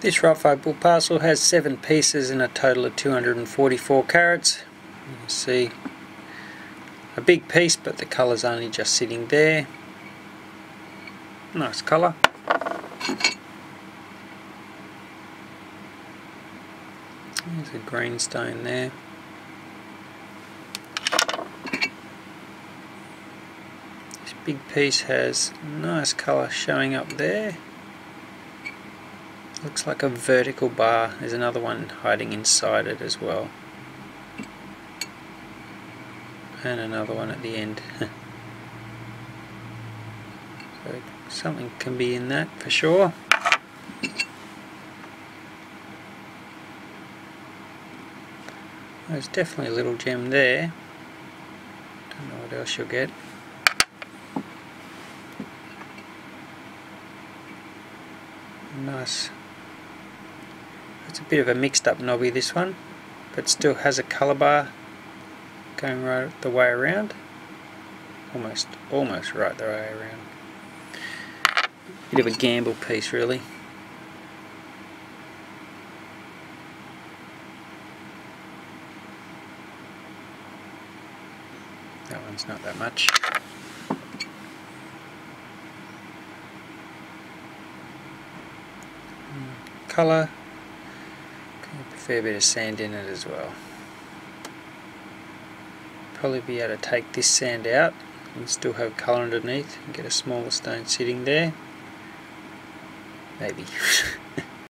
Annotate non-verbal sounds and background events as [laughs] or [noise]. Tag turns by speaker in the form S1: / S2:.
S1: This bull parcel has 7 pieces and a total of 244 carats. You can see a big piece but the colour's only just sitting there. Nice colour. There's a green stone there. This big piece has nice colour showing up there. Looks like a vertical bar. There's another one hiding inside it as well. And another one at the end. [laughs] so something can be in that for sure. There's definitely a little gem there. Don't know what else you'll get. Nice. It's a bit of a mixed up knobby this one, but still has a colour bar going right the way around. Almost, almost right the way around. Bit of a gamble piece really. That one's not that much. Hmm, colour, a fair bit of sand in it as well. Probably be able to take this sand out and still have colour underneath and get a smaller stone sitting there. Maybe. [laughs]